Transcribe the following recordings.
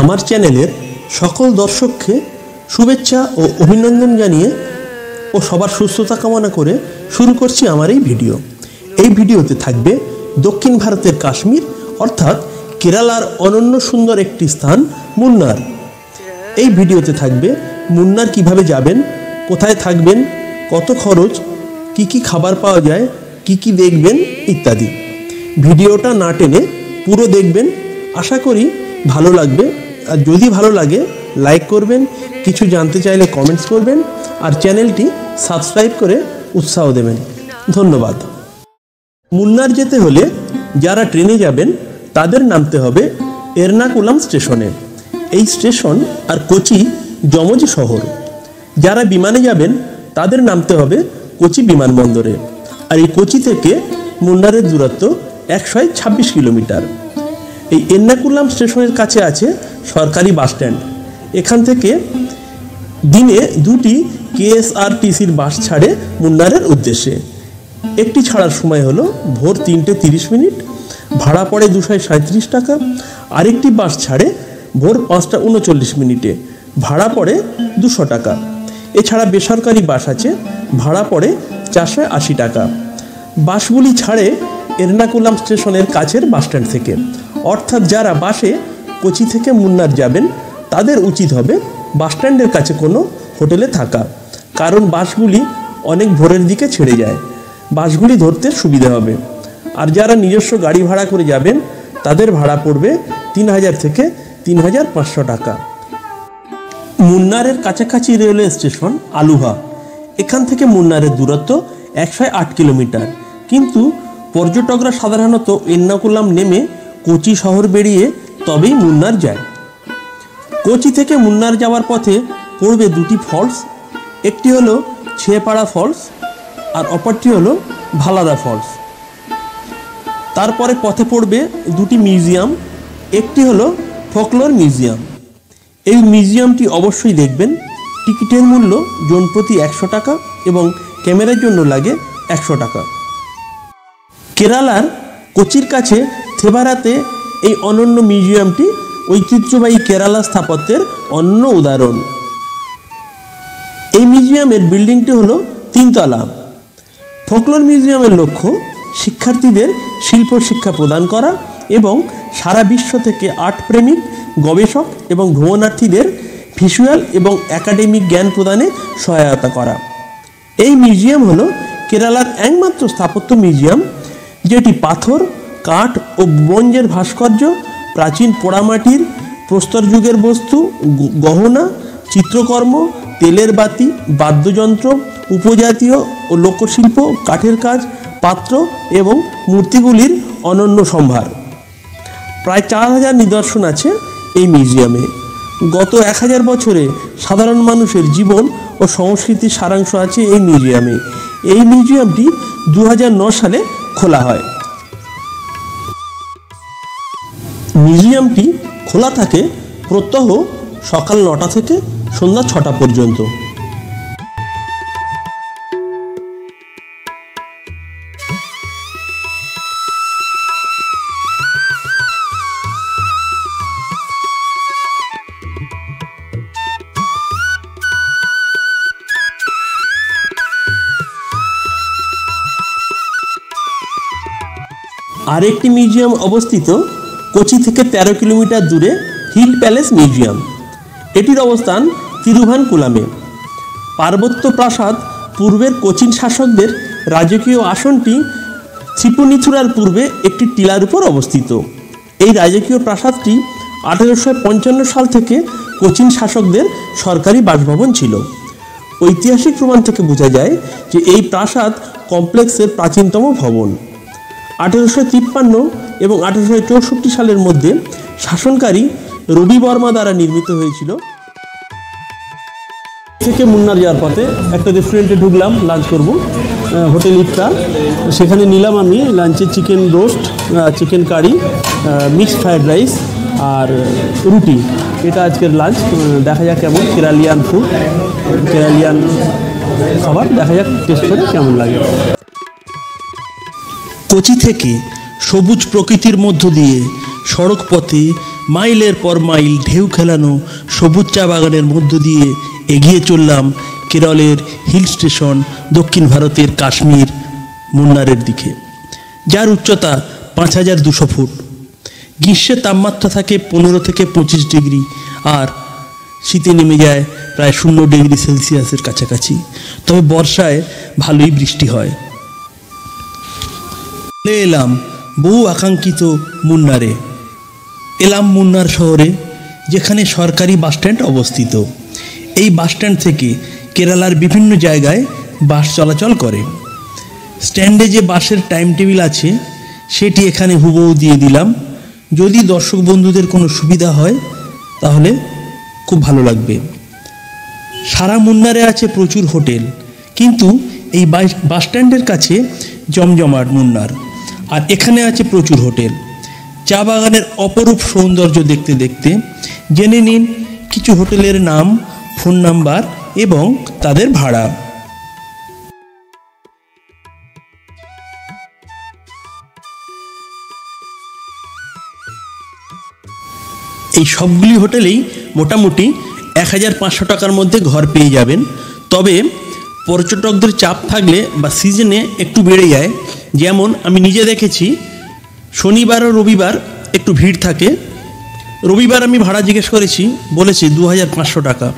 আমার চ্যানেলের সকল দর্শককে শুভেচ্ছা ও অভিনন্দন জানিয়ে ও সবার সুস্থতা কামনা করে শুরু করছি আমার এই ভিডিও। এই ভিডিওতে থাকবে দক্ষিণ ভারতের কাশ্মীর, অর্থাৎ কেরালার অনন্য সুন্দর একটি স্থান, মুন্নার। এই ভিডিওতে থাকবে মুন্নার কীভাবে যাবেন, কোথায় থাকবেন, কত খরচ, কি কি খাবার পাওয়া যায়, কি কি দেখবেন ইত্যাদি। ভিডিওটা না টেনে পুরো দেখবেন। আশা করি ভালো লাগবে। আর যদি ভালো লাগে লাইক করবেন, কিছু জানতে চাইলে কমেন্টস করবেন, আর চ্যানেলটি সাবস্ক্রাইব করে উৎসাহ দেবেন। ধন্যবাদ। মুন্নার যেতে হলে যারা ট্রেনে যাবেন, তাদের নামতে হবে এর্নাকুলাম স্টেশনে। এই স্টেশন আর কোচি যমজ শহর। যারা বিমানে যাবেন, তাদের নামতে হবে কোচি বিমানবন্দরে। আর এই কোচি থেকে মুন্নারের দূরত্ব একশো ছাব্বিশ কিলোমিটার। এই এর্নাকুলাম স্টেশনের কাছে আছে সরকারি বাস স্ট্যান্ড। এখান থেকে দিনে দুটি কেএসআরটিসির বাস ছাড়ে মুন্নারের উদ্দেশ্যে। একটি ছাড়ার সময় হলো ভোর তিনটে তিরিশ মিনিট, ভাড়া পড়ে দুশো সাঁত্রিশ টাকা। আরেকটি বাস ছাড়ে ভোর পাঁচটা উনচল্লিশ মিনিটে, ভাড়া পড়ে দুশো টাকা। এছাড়া বেসরকারি বাস আছে, ভাড়া পড়ে চারশো আশি টাকা। বাসগুলি ছাড়ে এর্নাকুলাম স্টেশনের কাছের বাসস্ট্যান্ড থেকে। অর্থাৎ যারা বাসে কোচি থেকে মুন্নার যাবেন, তাদের উচিত হবে বাসস্ট্যান্ডের কাছে কোনো হোটেলে থাকা। কারণ বাসগুলি অনেক ভোরের দিকে ছেড়ে যায়। বাসগুলি ধরতে সুবিধা হবে। আর যারা নিজস্ব গাড়ি ভাড়া করে যাবেন, তাদের ভাড়া পড়বে তিন হাজার থেকে তিন হাজার পাঁচশো টাকা। মুন্নারের কাছাকাছি রেলওয়ে স্টেশন আলুহা। এখান থেকে মুন্নারের দূরত্ব একশো আট কিলোমিটার। কিন্তু পর্যটকরা সাধারণত এন্নাকুলাম নেমে কোচি শহর বেরিয়ে তবেই মুন্নার যায়। কোচি থেকে মুন্নার যাওয়ার পথে পড়বে দুটি ফলস, একটি হলো ছেপাড়া ফলস আর অপরটি হলো ভালাদা ফলস। তারপরে পথে পড়বে দুটি মিউজিয়াম, একটি হলো ফোকলোর মিউজিয়াম। এই মিউজিয়ামটি অবশ্যই দেখবেন। টিকিটের মূল্য জন প্রতি একশো টাকা এবং ক্যামেরার জন্য লাগে একশো টাকা। কেরালার কোচির কাছে থেবারাতে এই অনন্য মিউজিয়ামটি ঐতিহ্যবাহী কেরালা স্থাপত্যের অন্য উদাহরণ। এই মিউজিয়ামের বিল্ডিংটি হলো তিনতলা। ফোকলোর মিউজিয়ামের লক্ষ্য শিক্ষার্থীদের শিল্প শিক্ষা প্রদান করা এবং সারা বিশ্ব থেকে আর্ট প্রেমিক, গবেষক এবং ভ্রমণার্থীদের ভিজুয়াল এবং একাডেমিক জ্ঞান প্রদানে সহায়তা করা। এই মিউজিয়াম হলো কেরালার একমাত্র স্থাপত্য মিউজিয়াম, যেটি পাথর কাঠ ও ব্রোঞ্জের ভাস্কর্য, প্রাচীন পোড়ামাটির প্রস্তর যুগের বস্তু গহনা, চিত্রকর্ম, তেলের বাতি, বাদ্যযন্ত্র, উপজাতীয় ও লোকশিল্প, কাঠের কাজ, পাত্র এবং মূর্তিগুলির অনন্য সম্ভার। প্রায় চার হাজার নিদর্শন আছে এই মিউজিয়ামে। গত এক হাজার বছরে সাধারণ মানুষের জীবন ও সংস্কৃতির সারাংশ আছে এই মিউজিয়ামে। এই মিউজিয়ামটি দু সালে খোলা হয়। মিউজিয়ামটি খোলা থাকে প্রত্যহ সকাল নটা থেকে সন্ধ্যা ছটা পর্যন্ত। আরেকটি মিউজিয়াম অবস্থিত কোচি থেকে ১৩ কিলোমিটার দূরে হিল প্যালেস মিউজিয়াম। এটির অবস্থান তিরুভানকুলামে পার্বত্য প্রাসাদ পূর্বের কোচিন শাসকদের রাজকীয় আসনটি ত্রিপুনিথুরার পূর্বে একটি টিলার উপর অবস্থিত। এই রাজকীয় প্রাসাদটি আঠেরোশো পঞ্চান্ন সাল থেকে কোচিন শাসকদের সরকারি বাসভবন ছিল। ঐতিহাসিক প্রমাণ থেকে বোঝা যায় যে এই প্রাসাদ কমপ্লেক্সের প্রাচীনতম ভবন। আঠেরোশো তিপ্পান্ন এবং আঠেরোশো চৌষট্টি সালের মধ্যে শাসনকারী রবি বর্মা দ্বারা নির্মিত হয়েছিল। থেকে মুন্নার যাওয়ার পথে একটা রেস্টুরেন্টে ঢুকলাম লাঞ্চ করব হোটেল ইফতার। সেখানে নিলাম আমি লাঞ্চে chicken roast chicken curry mixed fried rice আর রুটি। এটা আজকের লাঞ্চ দেখা যাক কেমন, কেরালিয়ান ফুড কেরালিয়ান খাবার, দেখা যাক টেস্ট করে কেমন লাগে। কোচি থেকে সবুজ প্রকৃতির মধ্য দিয়ে সড়ক পথে মাইলের পর মাইল ঢেউ খেলানো সবুজ চা বাগানের মধ্য দিয়ে এগিয়ে চললাম কেরলের হিল স্টেশন দক্ষিণ ভারতের কাশ্মীর মুন্নারের দিকে। যার উচ্চতা পাঁচ হাজার দুশো ফুট। গ্রীষ্মের তাপমাত্রা থাকে পনেরো থেকে পঁচিশ ডিগ্রি আর শীতে নেমে যায় প্রায় শূন্য ডিগ্রি সেলসিয়াসের কাছাকাছি। তবে বর্ষায় ভালোই বৃষ্টি হয়। এলাম বহু আকাঙ্ক্ষিত মুন্নারে। এলাম মুন্নার শহরে, যেখানে সরকারি বাসস্ট্যান্ড অবস্থিত। এই বাসস্ট্যান্ড থেকে কেরালার বিভিন্ন জায়গায় বাস চলাচল করে। স্ট্যান্ডে যে বাসের টাইম টেবিল আছে, সেটি এখানে হুবহু দিয়ে দিলাম। যদি দর্শক বন্ধুদের কোনো সুবিধা হয়, তাহলে খুব ভালো লাগবে। সারা মুন্নারে আছে প্রচুর হোটেল, কিন্তু এই বাস- বাস স্ট্যান্ডের কাছে জমজমাট মুন্নার। আর এখানে আছে প্রচুর হোটেল। চা বাগানের অপরূপ সৌন্দর্য দেখতে দেখতে জেনে নিন কিছু হোটেলের নাম, ফোন নাম্বার এবং তাদের ভাড়া। এই সবগুলি হোটেলেই মোটামুটি এক হাজার পাঁচশো টাকার মধ্যে ঘর পেয়ে যাবেন। তবে পর্যটকদের চাপ থাকলে বা সিজনে একটু বেড়ে যায়। যেমন আমি নিজে দেখেছি, শনিবার ও রবিবার একটু ভিড় থাকে। রবিবার আমি ভাড়া জিজ্ঞেস করেছি, বলেছে দু হাজার পাঁচশো টাকা।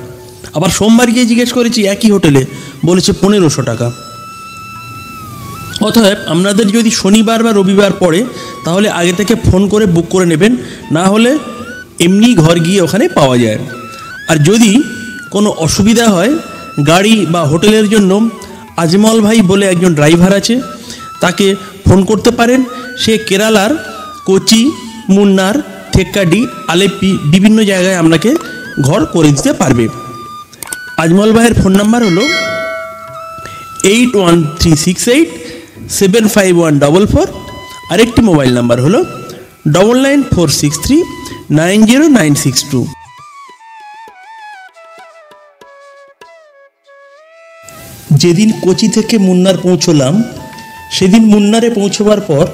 আবার সোমবার গিয়ে জিজ্ঞেস করেছি, একই হোটেলে, বলেছে পনেরোশো টাকা। অতএব আপনাদের যদি শনিবার বা রবিবার পড়ে, তাহলে আগে থেকে ফোন করে বুক করে নেবেন, না হলে এমনি ঘর গিয়ে ওখানে পাওয়া যায়। আর যদি কোনো অসুবিধা হয়, গাড়ি বা হোটেলের জন্য, আজমল ভাই বলে একজন ড্রাইভার আছে তাকে ফোন করতে পারেন। সে কেরালার, কোচি, মুন্নার, থেক্কাডি, আলেপ্পি বিভিন্ন জায়গায় আপনাকে ঘর করে দিতে পারবে। আজমল ভাইয়ের ফোন নাম্বার হলো eight one three six eight seven five one double four. আরেকটি মোবাইল নাম্বার হলো double nine four six three nine zero nine six two. যেদিন কোচি থেকে মুন্নার পৌঁছলাম সেদিন মুন্নারে পৌঁছবার পর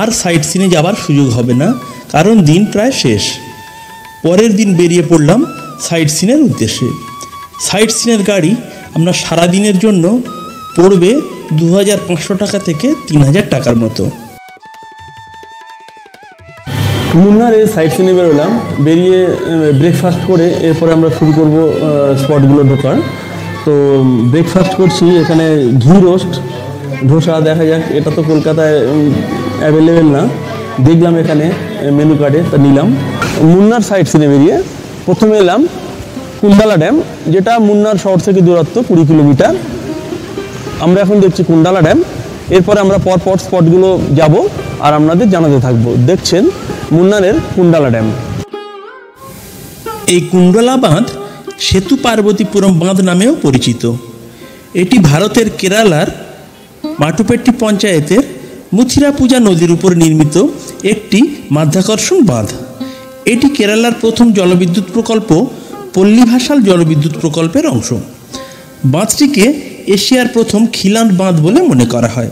আর সাইট সিনে যাবার সুযোগ হবে না, কারণ দিন প্রায় শেষ। পরের দিন বেরিয়ে পড়লাম সাইট সিনের উদ্দেশ্যে। সাইট সিনের গাড়ি আমরা সারা দিনের জন্য পড়বে দু হাজার পাঁচশো টাকা থেকে তিন হাজার টাকার মতো। মুন্নারে সাইট সিনে বেরোলাম, বেরিয়ে ব্রেকফাস্ট করে এরপরে আমরা শুরু করব স্পটগুলো ঢোকার। তো ব্রেকফাস্ট করছি এখানে ঘি রোস্ট ধোসা দেখা যাক, এটা তো কলকাতায় অ্যাভেলেবেল না। দেখলাম এখানে মেনু কার্ডে তা নিলাম। মুন্নার সাইড সিনে বেরিয়ে প্রথমে এলাম কুন্ডালা ড্যাম যেটা মুন্নার শহর থেকে দূরত্ব, কুড়ি কিলোমিটার। আমরা এখন দেখছি কুন্ডালা ড্যাম এরপরে আমরা পর পর স্পটগুলো যাব আর আপনাদের জানাতে থাকব। দেখছেন মুন্নারের কুন্ডালা ড্যাম এই কুণ্ডলা বাঁধ সেতু পার্বতীপুরম বাঁধ নামেও পরিচিত। এটি ভারতের কেরালার মাটুপেট্টি পঞ্চায়েতের মুথিরাপূজা নদীর উপর নির্মিত একটি মাধ্যাকর্ষণ বাঁধ। এটি কেরালার প্রথম জলবিদ্যুৎ প্রকল্প পল্লীভাসাল জলবিদ্যুৎ প্রকল্পের অংশ। বাঁধটিকে এশিয়ার প্রথম খিলান বাঁধ বলে মনে করা হয়।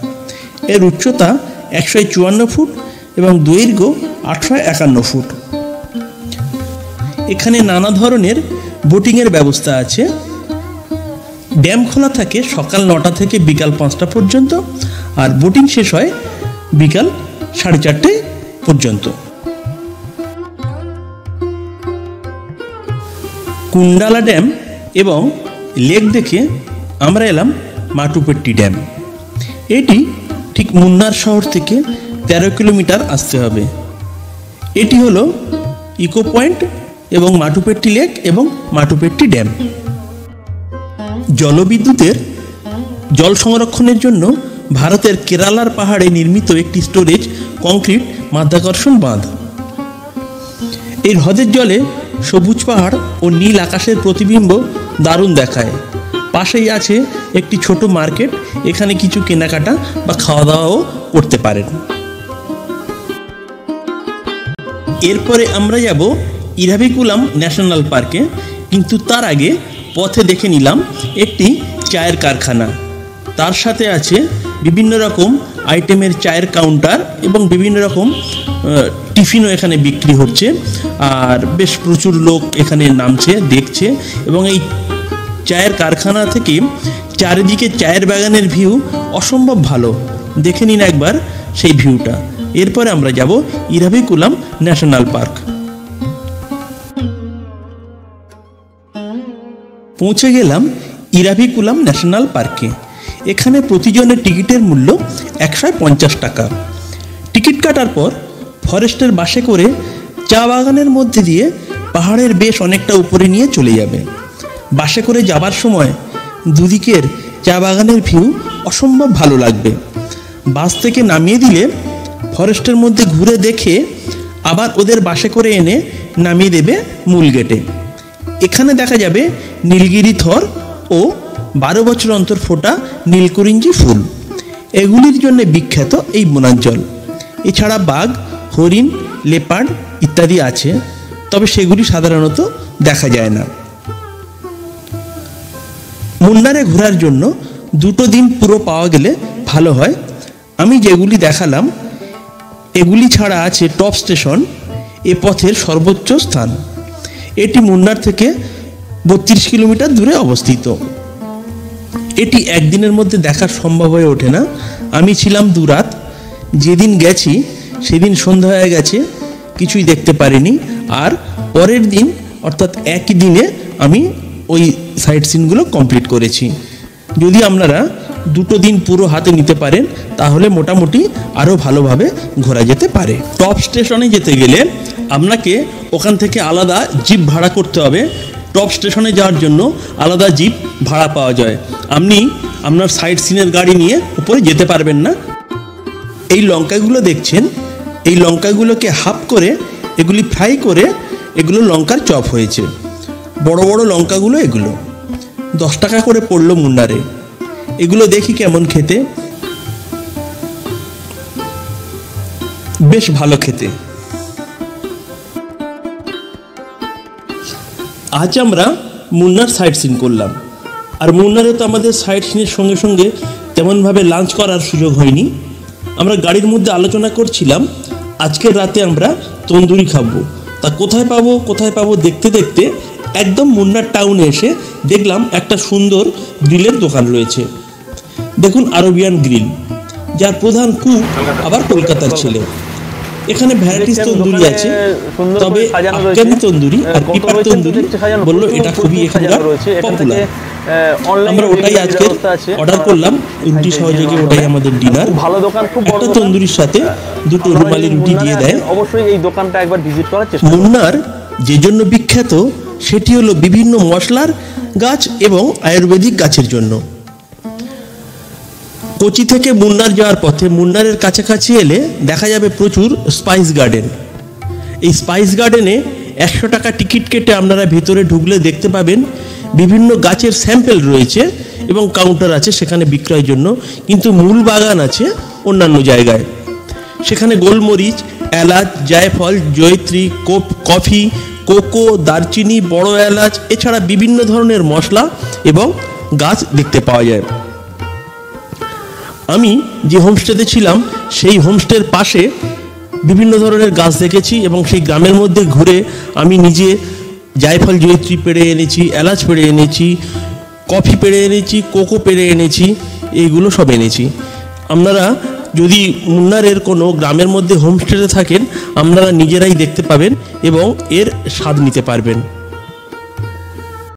এর উচ্চতা একশো চুয়ান্ন ফুট এবং দৈর্ঘ্য আটশো একান্ন ফুট। এখানে নানা ধরনের বোটিংয়ের ব্যবস্থা আছে। ড্যাম খোলা থাকে সকাল নটা থেকে বিকাল পাঁচটা পর্যন্ত আর বোটিং শেষ হয় বিকাল সাড়ে চারটে পর্যন্ত। কুন্ডালা ড্যাম এবং লেক দেখে আমরা এলাম মাটুপেট্টি ড্যাম। এটি ঠিক মুন্নার শহর থেকে তেরো কিলোমিটার আসতে হবে। এটি হলো ইকো পয়েন্ট এবং মাটুপেট্টি লেক এবং মাটুপেট্টি ড্যাম। জলবিদ্যুতের জল সংরক্ষণের জন্য ভারতের কেরালার পাহাড়ে নির্মিত একটি স্টোরেজ কংক্রিট মাধ্যাকর্ষণ বাঁধ। এই হ্রদের জলে সবুজ পাহাড় ও নীল আকাশের প্রতিবিম্ব দারুণ দেখায়। পাশেই আছে একটি ছোট মার্কেট, এখানে কিছু কেনাকাটা বা খাওয়া দাওয়াও করতে পারেন। এরপরে আমরা যাব ইরাভিকুলাম ন্যাশনাল পার্কে, কিন্তু তার আগে পথে দেখে নিলাম একটি চায়ের কারখানা। তার সাথে আছে বিভিন্ন রকম আইটেমের চায়ের কাউন্টার এবং বিভিন্ন রকম টিফিনও এখানে বিক্রি হচ্ছে। আর বেশ প্রচুর লোক এখানে নামছে, দেখছে এবং এই চায়ের কারখানা থেকে চারিদিকে চায়ের বাগানের ভিউ অসম্ভব ভালো। দেখে নিন একবার সেই ভিউটা। এরপরে আমরা যাব ইরাভিকুলাম ন্যাশনাল পার্ক। পৌঁছে গেলাম ইরাভিকুলাম ন্যাশনাল পার্কে। এখানে প্রতিজনের টিকিটের মূল্য একশো পঞ্চাশ টাকা। টিকিট কাটার পর ফরেস্টের বাসে করে চা বাগানের মধ্যে দিয়ে পাহাড়ের বেশ অনেকটা উপরে নিয়ে চলে যাবে। বাসে করে যাবার সময় দুদিকের চা বাগানের ভিউ অসম্ভব ভালো লাগবে। বাস থেকে নামিয়ে দিলে ফরেস্টের মধ্যে ঘুরে দেখে আবার ওদের বাসে করে এনে নামিয়ে দেবে মূল গেটে। এখানে দেখা যাবে নীলগিরি থর ও বারো বছর অন্তর ফোটা নীলকুরিঞ্জি ফুল। এগুলির জন্য বিখ্যাত এই বনাঞ্চল। এছাড়া বাঘ, হরিণ, লেপার্ড ইত্যাদি আছে, তবে সেগুলি সাধারণত দেখা যায় না। মুন্নারে ঘোরার জন্য দুটো দিন পুরো পাওয়া গেলে ভালো হয়। আমি যেগুলি দেখালাম, এগুলি ছাড়া আছে টপ স্টেশন, এ পথের সর্বোচ্চ স্থান। এটি মুন্নার থেকে বত্রিশ কিলোমিটার দূরে অবস্থিত। এটি একদিনের মধ্যে দেখা সম্ভব হয়ে ওঠে না। আমি ছিলাম দুরাত যেদিন গেছি, সেদিন সন্ধ্যা হয়ে গেছে, কিছুই দেখতে পারিনি। আর পরের দিন, অর্থাৎ একই দিনে, আমি ওই সাইট সিনগুলো কমপ্লিট করেছি। যদি আপনারা দুটো দিন পুরো হাতে নিতে পারেন, তাহলে মোটামুটি আরও ভালোভাবে ঘোরা যেতে পারে। টপ স্টেশনে যেতে গেলে আপনাকে ওখান থেকে আলাদা জিপ ভাড়া করতে হবে। টপ স্টেশনে যাওয়ার জন্য আলাদা জিপ ভাড়া পাওয়া যায়। আপনি আপনার সাইড সিনের গাড়ি নিয়ে উপরে যেতে পারবেন না। এই লঙ্কাগুলো দেখছেন, এই লঙ্কাগুলোকে হাফ করে এগুলি ফ্রাই করে এগুলো লঙ্কার চপ হয়েছে। বড় বড় লঙ্কাগুলো এগুলো। দশ টাকা করে পড়ল মুন্নারে এগুলো দেখি কেমন খেতে? বেশ ভালো খেতে। আজ আমরা মুন্নার সাইট সিন করলাম। আর মুন্নারে তো আমাদের সাইট সিনের সঙ্গে সঙ্গে তেমনভাবে লাঞ্চ করার সুযোগ হয়নি। আমরা গাড়ির মধ্যে আলোচনা করছিলাম আজকের রাতে আমরা তন্দুরি খাব। তা কোথায় পাবো কোথায় পাবো দেখতে দেখতে একদম মুন্নার টাউনে এসে দেখলাম একটা সুন্দর গ্রিলের দোকান রয়েছে। দেখুন আরবিয়ান গ্রিল যার প্রধান কুক আবার কলকাতার ছেলে। এখানে ভ্যারাইটিস তন্দুরি আছে তবে আফগানি তন্দুরি আর পিপার তন্দুরি বলল এটা খুবই এখানকার পপুলার আমরা ওটাই আজকে অর্ডার করলাম রুটি সহযোগে ওটাই আমাদের ডিনার ভালো দোকান খুব বড় তন্দুরির সাথে দুটো রুমালি রুটি দিয়ে দেয়। অবশ্যই এই দোকানটা একবার ভিজিট করার চেষ্টা করুন। মুন্নার যে জন্য বিখ্যাত সেটি হলো বিভিন্ন মশলার গাছ এবং আয়ুর্বেদিক গাছের জন্য। কোচি থেকে মুন্নার যাওয়ার পথে মুন্নারের কাছাকাছি এলে দেখা যাবে প্রচুর স্পাইস গার্ডেন। এই স্পাইস গার্ডেনে একশো টাকা টিকিট কেটে আপনারা ভিতরে ঢুকলে দেখতে পাবেন বিভিন্ন গাছের স্যাম্পেল রয়েছে এবং কাউন্টার আছে সেখানে বিক্রয়ের জন্য, কিন্তু মূল বাগান আছে অন্যান্য জায়গায়। সেখানে গোলমরিচ, এলাচ, জায়ফল, জয়ত্রী, কোপ, কফি, কোকো, দারচিনি, বড় এলাচ, এছাড়া বিভিন্ন ধরনের মশলা এবং গাছ দেখতে পাওয়া যায়। আমি যে হোমস্টেতে ছিলাম, সেই হোমস্টের পাশে বিভিন্ন ধরনের গাছ দেখেছি এবং সেই গ্রামের মধ্যে ঘুরে আমি নিজে জায়ফল জয়ত্রী পেড়ে এনেছি, এলাচ পেড়ে এনেছি, কফি পেড়ে এনেছি, কোকো পেড়ে এনেছি, এইগুলো সব এনেছি। আপনারা যদি মুন্নারের কোনো গ্রামের মধ্যে হোমস্টেতে থাকেন, আপনারা নিজেরাই দেখতে পাবেন এবং এর স্বাদ নিতে পারবেন।